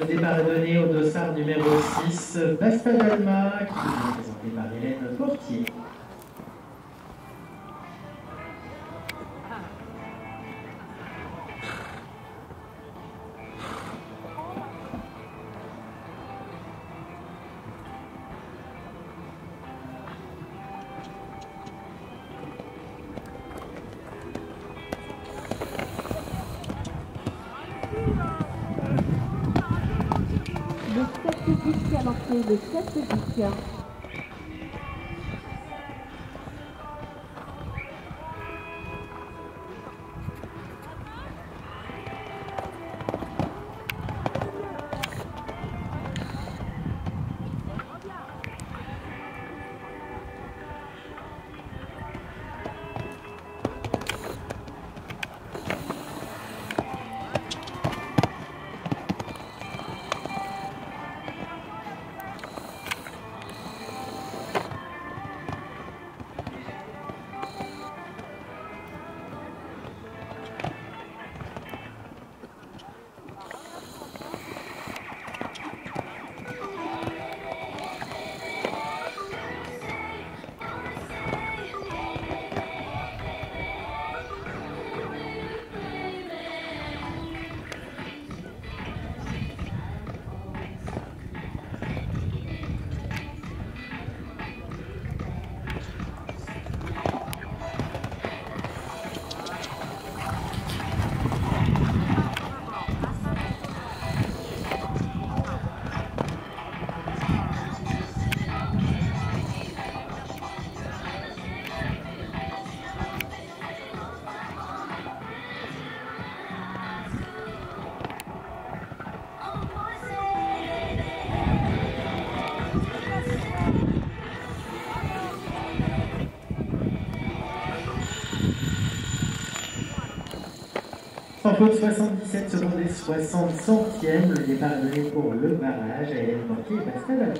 Le départ est donné au dossard numéro 6, Basta d'Alma, qui est présenté par Hélène Portier. 7 disque a lancé le 7 disque. Tantôt 77 secondes et 60 centièmes. Le départ est donné pour le barrage. Et elle est et Pascal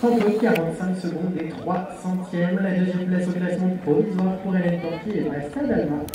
32, 45 secondes des 3 centièmes. La deuxième place au classement provisoire pour Hélène Tanti et Pascal Allemand.